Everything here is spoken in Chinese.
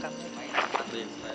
刚才